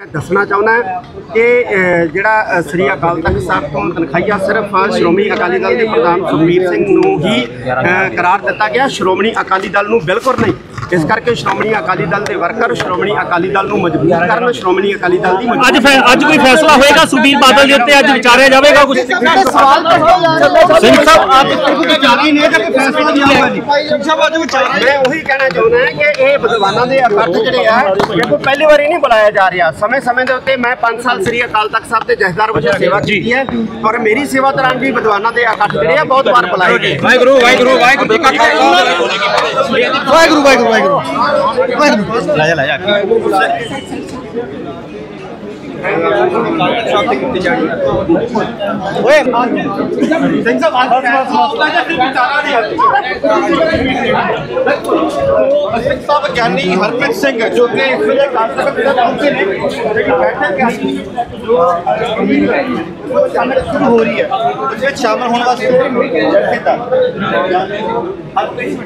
ਦੱਸਣਾ ਚਾਹੁੰਦਾ ਕਿ ਜਿਹੜਾ ਸ੍ਰੀ ਅਕਾਲ ਤਖਤ ਸਾਹਿਬ ਤੋਂ ਤਨਖਾਹੀਆ ਸਿਰਫ ਸ਼੍ਰੋਮਣੀ ਅਕਾਲੀ ਦਲ ਦੇ ਪ੍ਰਧਾਨ ਸੁਖਬੀਰ ਸਿੰਘ ਨੂੰ ਹੀ ਕਰਾਰ ਦਿੱਤਾ ਗਿਆ। ਸ਼੍ਰੋਮਣੀ ਅਕਾਲੀ ਦਲ ਨੂੰ ਬਿਲਕੁਲ ਨਹੀਂ। ਇਸ ਕਰਕੇ ਸ਼੍ਰੋਮਣੀ ਅਕਾਲੀ ਦਲ ਦੇ ਵਰਕਰ ਸ਼੍ਰੋਮਣੀ ਅਕਾਲੀ ਦਲ ਨੂੰ ਮਜ਼ਬੂਤ ਕਰਨ ਸ਼੍ਰੋਮਣੀ ਅਕਾਲੀ ਦਲ ਦੀ ਅੱਜ ਅੱਜ ਕੋਈ ਫੈਸਲਾ ਹੋਏਗਾ ਸੁਖਬੀਰ ਬਾਦਲ ਦੇ ਉੱਤੇ? ਅੱਜ ਵਿਚਾਰਿਆ ਜਾਵੇਗਾ ਕੁਝ ਸਵਾਲ ਸਿੰਘ ਸਾਹਿਬ ਆਪ ਜਾਰੀ ਨਹੀਂ ਕਿ ਫੈਸਲਾ ਨਹੀਂ ਆਊਗਾ ਜੀ। ਮੈਂ ਉਹੀ ਕਹਿਣਾ ਚਾਹੁੰਦਾ ਹਾਂ ਕਿ ਇਹ ਵਿਦਵਾਨਾਂ ਦੇ ਇਕੱਠ ਜਿਹੜੇ ਆ ਇਹ ਕੋਈ ਪਹਿਲੀ ਵਾਰੀ ਨਹੀਂ ਬੁਲਾਇਆ ਜਾ ਰਿਹਾ। ਸਮੇਂ ਸਮੇਂ ਦੇ ਉੱਤੇ ਮੈਂ 5 ਸਾਲ ਸ੍ਰੀ ਅਕਾਲ ਤਖਤ ਸਾਹਿਬ ਦੇ ਜਥੇਦਾਰ ਵਜੋਂ ਸੇਵਾ ਕੀਤੀ ਹੈ ਔਰ ਮੇਰੀ ਸੇਵਾ ਦੌਰਾਨ ਵੀ ਵਿਦਵਾਨਾਂ ਦੇ ਇਕੱਠ ਜਿਹੜੇ ਆ ਬਹੁਤ ਵਾਰ ਬੁਲਾਏ ਗਏ। ਵਾਹਿਗੁਰੂ ਵਾਹਿਗੁਰੂ ਵਾਹਿਗੁਰੂ। ਜੀ ਕਾ ਖਾਲਸਾ ਵਾਹਿਗੁਰੂ ਵਾਹਿਗੁਰੂ ਵਾਹਿਗੁਰੂ ਵਾਹਿਗੁਰੂ ਲੈ ਜਾ ਲੈ ਜਾ ਓਏ ਸਿੰਘ ਸਾਹਿਬ ਅੱਜ ਫੈਸਲਾ ਜਾਂ ਸਿਰਫ ਵਿਚਾਰਾਂ ਦੀ ਸਿੰਘ ਸਾਹਿਬ ਗਿਆਨੀ ਹਰਪ੍ਰੀਤ ਸਿੰਘ, ਜੋ ਕਿ ਇਸ ਵੇਲੇ ਅਕਾਲ ਦੇ ਪਹੁੰਚੇ ਨੇ ਬੈਠਕ ਹੈ, ਜੋ ਸ਼ਾਮਲ ਹੋ ਰਹੀ ਹੈ ਉਸ ਵਿੱਚ ਸ਼ਾਮਲ ਹੋਣ ਵਾਸਤੇ ਜਥੇਦਾਰ ਹਰਪ੍ਰੀਤ